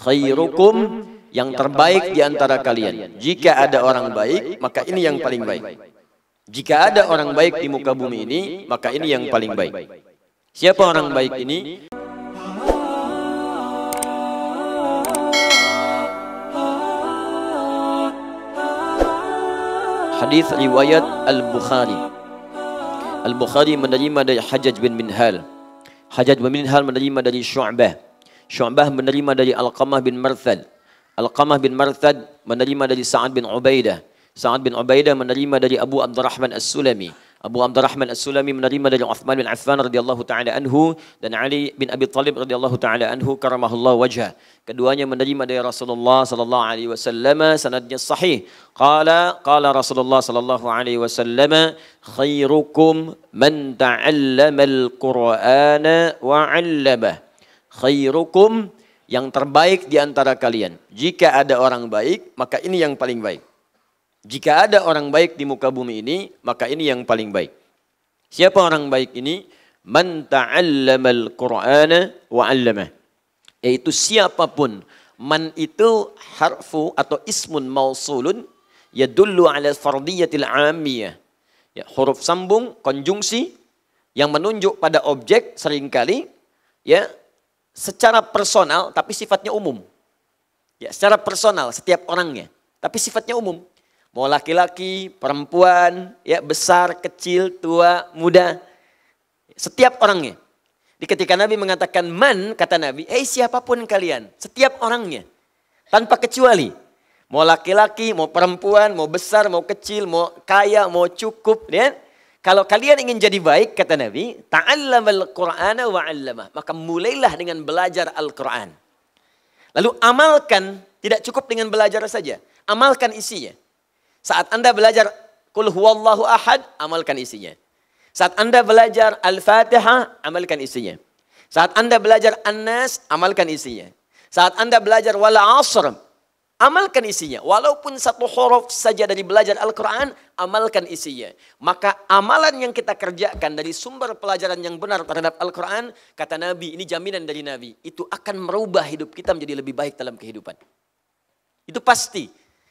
khairukum yang terbaik di antara kalian. Jika ada orang baik, maka ini yang paling baik. Jika ada orang baik di muka bumi ini, maka ini yang paling baik. Siapa orang baik ini? Hadis riwayat Al-Bukhari. Al-Bukhari menerima dari Hajjaj bin Minhal. Hajjaj bin Minhal menerima dari Syu'bah. Syu'bah menerima dari Al-Qamah bin Marthad. Al-Qamah bin Marthad menerima dari Sa'ad bin Ubaidah. Sa'ad bin Ubaidah menerima dari Abu Abdurrahman As-Sulami. Abu Abdurrahman As-Sulami menerima dari Uthman bin Affan radhiyallahu taala anhu dan Ali bin Abi Thalib radhiyallahu taala anhu karamahullah wajah. Keduanya menerima dari Rasulullah sallallahu alaihi wasallam sanadnya sahih. Qala qala Rasulullah sallallahu alaihi wasallam khairukum man ta'allama al-Qur'ana wa 'allamah. Khairukum yang terbaik di antara kalian. Jika ada orang baik, maka ini yang paling baik. Jika ada orang baik di muka bumi ini, maka ini yang paling baik. Siapa orang baik ini? Man ta'allamal Qur'ana wa 'allamah. Yaitu siapa pun. Man itu harfu atau ismun mausulun yadullu ala fardiyatil amiyah. Ya, huruf sambung, konjungsi yang menunjuk pada objek sering kali ya secara personal tapi sifatnya umum. Ya, secara personal setiap orangnya, tapi sifatnya umum. Mau laki-laki, perempuan, ya besar, kecil, tua, muda. Setiap orangnya. Di ketika Nabi mengatakan man, kata Nabi, eh siapa pun kalian, setiap orangnya. Tanpa kecuali. Mau laki-laki, mau perempuan, mau besar, mau kecil, mau kaya, mau cukup. Ya. Kalau kalian ingin jadi baik, kata Nabi, ta'allamal Qur'ana wa 'allamah. Maka mulailah dengan belajar Al-Quran. Lalu amalkan, tidak cukup dengan belajar saja. Amalkan isinya. Saat Anda belajar Qul huwallahu ahad, amalkan isinya. Saat Anda belajar Al-Fatihah, amalkan isinya. Saat Anda belajar An-Nas, amalkan isinya. Saat Anda belajar Wal Asr, amalkan isinya. Walaupun satu huruf saja dari belajar Al-Quran, amalkan isinya. Maka amalan yang kita kerjakan dari sumber pelajaran yang benar terhadap Al-Quran, kata Nabi, ini jaminan dari Nabi, itu akan merubah hidup kita menjadi lebih baik dalam kehidupan. Itu pasti.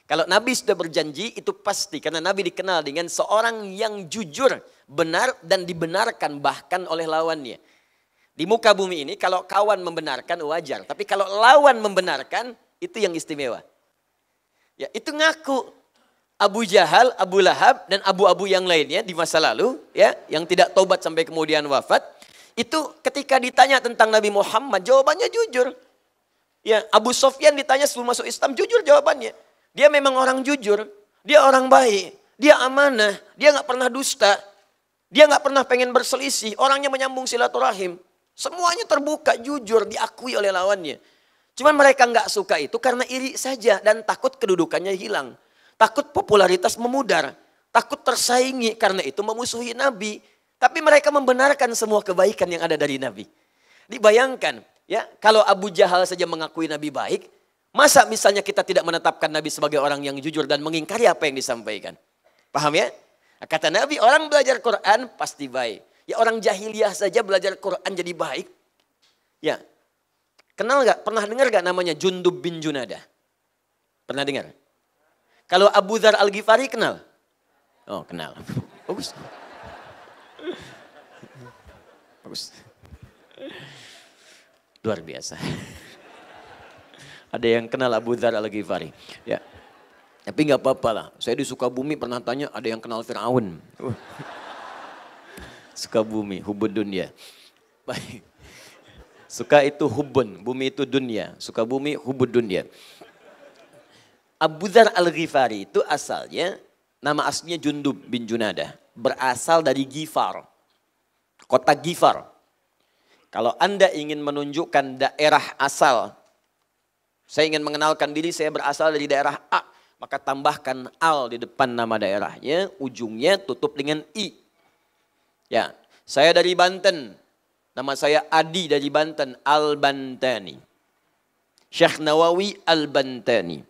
Kalau Nabi sudah berjanji itu pasti karena Nabi dikenal dengan seorang yang jujur, benar dan dibenarkan bahkan oleh lawannya. Di muka bumi ini kalau kawan membenarkan wajar, tapi kalau lawan membenarkan itu yang istimewa. Ya, itu ngaku Abu Jahal, Abu Lahab dan abu-abu yang lainnya di masa lalu ya, yang tidak tobat sampai kemudian wafat, itu ketika ditanya tentang Nabi Muhammad jawabannya jujur. Ya, Abu Sofyan ditanya sebelum masuk Islam jujur jawabannya. Dia memang orang jujur, dia orang baik, dia amanah, dia nggak pernah dusta, dia nggak pernah pengen berselisih, orangnya menyambung silaturahim. Semuanya terbuka, jujur, diakui oleh lawannya. Cuman mereka nggak suka itu karena iri saja dan takut kedudukannya hilang. Takut popularitas memudar. Takut tersaingi karena itu memusuhi Nabi. Tapi mereka membenarkan semua kebaikan yang ada dari Nabi. Dibayangkan ya kalau Abu Jahal saja mengakui Nabi baik. Masa misalnya kita tidak menetapkan Nabi sebagai orang yang jujur dan mengingkari apa yang disampaikan. Paham ya? Kata Nabi orang belajar Quran pasti baik. Ya orang jahiliyah saja belajar Quran jadi baik. Ya. Kenal gak? Pernah dengar gak namanya Jundub bin Junada? Pernah dengar? Kalau Abu Dhar Al-Ghifari kenal? Oh kenal. Bagus. Bagus. Luar biasa. Ada yang kenal Abu Dhar al-Ghifari. Ya. Tapi nggak apa-apa lah. Saya di Sukabumi pernah tanya ada yang kenal Fir'aun. Sukabumi, hubud dunia. Baik. Suka itu hubun, bumi itu dunia. Sukabumi, hubud dunia. Abu Dhar al-Ghifari itu asalnya, nama aslinya Jundub bin Junada. Berasal dari Gifar. Kota Gifar. Kalau Anda ingin menunjukkan daerah asal saya ingin mengenalkan diri, saya berasal dari daerah A. Maka tambahkan al di depan nama daerahnya, ujungnya tutup dengan i. Ya, saya dari Banten. Nama saya Adi dari Banten, Al-Bantani. Syekh Nawawi Al-Bantani.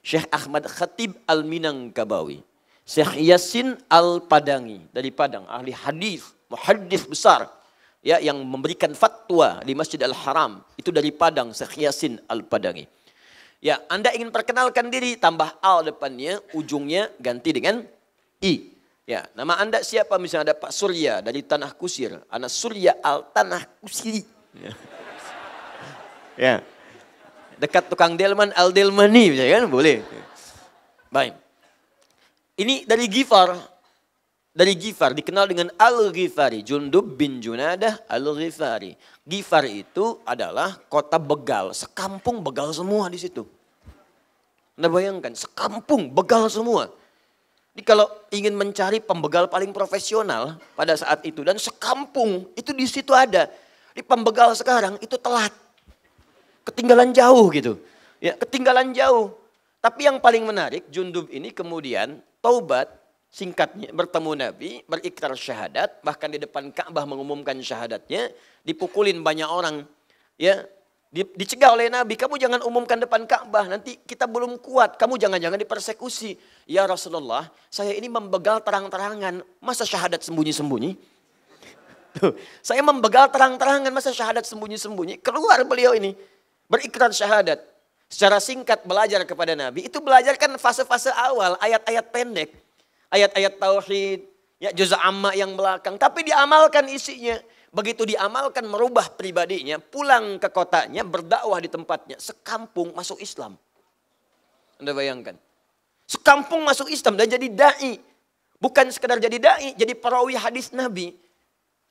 Syekh Ahmad Khatib Al-Minangkabawi. Syekh Yasin Al-Padangi dari Padang, ahli hadis, muhaddis besar ya yang memberikan fatwa di Masjid Al-Haram itu dari Padang Syekh Yasin Al-Padangi. Ya, Anda ingin perkenalkan diri, tambah al depannya, ujungnya ganti dengan i. Ya, nama Anda siapa? Misalnya ada Pak Surya dari Tanah Kusir. Anak Surya al Tanah Kusir. Ya. ya. Dekat tukang delman al delmani, kan? Boleh. Baik. Ini dari Gifar. Dari Gifar dikenal dengan Al-Ghifari. Jundub bin Junadah Al-Ghifari. Gifar itu adalah kota begal. Sekampung begal semua di situ. Anda bayangkan, sekampung begal semua. Jadi kalau ingin mencari pembegal paling profesional pada saat itu dan sekampung itu di situ ada. Di pembegal sekarang itu telat. Ketinggalan jauh gitu. Ya, ketinggalan jauh. Tapi yang paling menarik, Jundub ini kemudian taubat singkatnya bertemu Nabi, berikrar syahadat, bahkan di depan Ka'bah mengumumkan syahadatnya, dipukulin banyak orang. Ya, dicegah oleh Nabi, kamu jangan umumkan depan Ka'bah, nanti kita belum kuat, kamu jangan-jangan dipersekusi. Ya Rasulullah, saya ini membegal terang-terangan, masa syahadat sembunyi-sembunyi? saya membegal terang-terangan, masa syahadat sembunyi-sembunyi? Keluar beliau ini, berikrar syahadat. Secara singkat belajar kepada Nabi, itu belajar kan fase-fase awal, ayat-ayat pendek ayat-ayat tauhid, ya juz amma yang belakang, tapi diamalkan isinya. Begitu diamalkan merubah pribadinya, pulang ke kotanya, berdakwah di tempatnya, sekampung masuk Islam. Anda bayangkan. Sekampung masuk Islam dan jadi dai. Bukan sekedar jadi dai, jadi perawi hadis Nabi.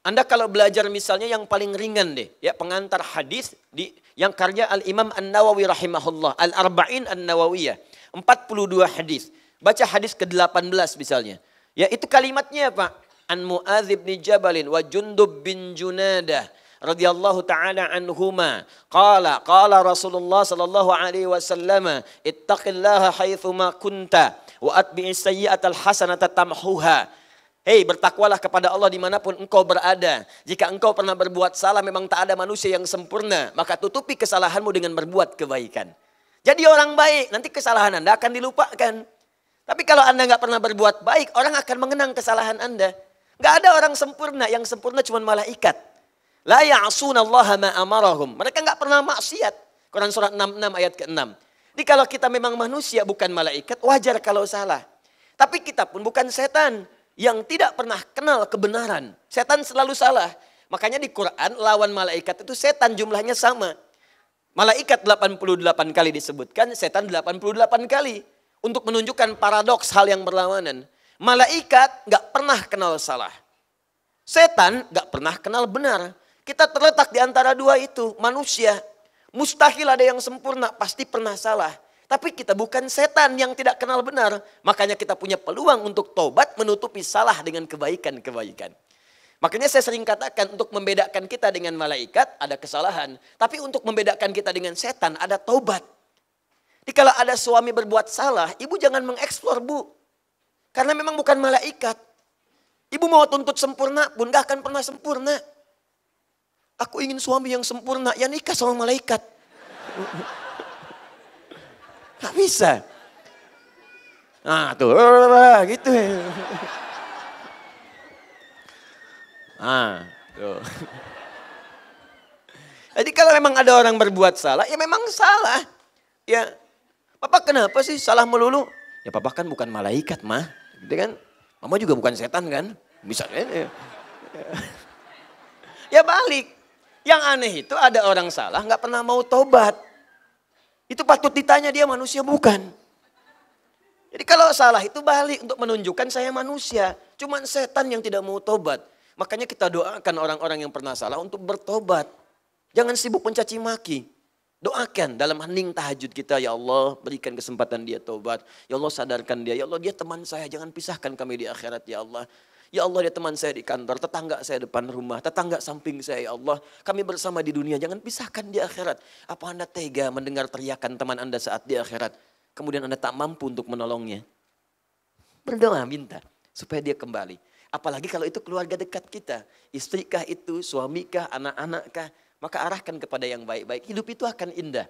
Anda kalau belajar misalnya yang paling ringan deh, ya pengantar hadis di yang karya Al Imam An Nawawi rahimahullah, Al Arba'in An Nawawiyah, 42 hadis. Baca hadis ke-18 misalnya. Ya itu kalimatnya apa? An Mu'adz bin Jabalin wa Jundub bin Junadah radhiyallahu taala anhuma qala qala Rasulullah sallallahu alaihi wasallam ittaqillaha haitsu ma kunta wa atbi'is sayyi'atal hasanata tamhuha Hei bertakwalah kepada Allah di mana pun engkau berada. Jika engkau pernah berbuat salah memang tak ada manusia yang sempurna. Maka tutupi kesalahanmu dengan berbuat kebaikan. Jadi orang baik nanti kesalahan anda akan dilupakan. Tapi kalau Anda nggak pernah berbuat baik, orang akan mengenang kesalahan Anda. Nggak ada orang sempurna, yang sempurna cuma malaikat. La ya'asunallaha ma amarahum. Mereka nggak pernah maksiat. Quran surat 66 ayat ke-6. Jadi kalau kita memang manusia bukan malaikat, wajar kalau salah. Tapi kita pun bukan setan yang tidak pernah kenal kebenaran. Setan selalu salah. Makanya di Quran lawan malaikat itu setan jumlahnya sama. Malaikat 88 kali disebutkan, setan 88 kali untuk menunjukkan paradoks hal yang berlawanan. Malaikat gak pernah kenal salah. Setan gak pernah kenal benar. Kita terletak di antara dua itu, manusia. Mustahil ada yang sempurna, pasti pernah salah. Tapi kita bukan setan yang tidak kenal benar. Makanya kita punya peluang untuk tobat menutupi salah dengan kebaikan-kebaikan. Makanya saya sering katakan untuk membedakan kita dengan malaikat ada kesalahan. Tapi untuk membedakan kita dengan setan ada tobat. Kalau ada suami berbuat salah, ibu jangan mengeksplor bu. Karena memang bukan malaikat. Ibu mau tuntut sempurna pun gak akan pernah sempurna. Aku ingin suami yang sempurna, ya nikah sama malaikat. Gak bisa. Nah tuh, gitu. Nah, tuh. Jadi kalau memang ada orang berbuat salah, ya memang salah. Ya, Papa kenapa sih salah melulu? Ya papa kan bukan malaikat mah. Gitu kan? Mama juga bukan setan kan? Bisa ya. ya balik. Yang aneh itu ada orang salah nggak pernah mau tobat. Itu patut ditanya dia manusia bukan. Jadi kalau salah itu balik untuk menunjukkan saya manusia. Cuman setan yang tidak mau tobat. Makanya kita doakan orang-orang yang pernah salah untuk bertobat. Jangan sibuk mencaci maki. Doakan dalam hening tahajud kita, ya Allah berikan kesempatan dia tobat. Ya Allah sadarkan dia, ya Allah dia teman saya, jangan pisahkan kami di akhirat ya Allah. Ya Allah dia teman saya di kantor, tetangga saya depan rumah, tetangga samping saya ya Allah. Kami bersama di dunia, jangan pisahkan di akhirat. Apa anda tega mendengar teriakan teman anda saat di akhirat? Kemudian anda tak mampu untuk menolongnya. Berdoa minta supaya dia kembali. Apalagi kalau itu keluarga dekat kita. Istrikah itu, suamikah, anak-anakkah maka arahkan kepada yang baik-baik. Hidup itu akan indah.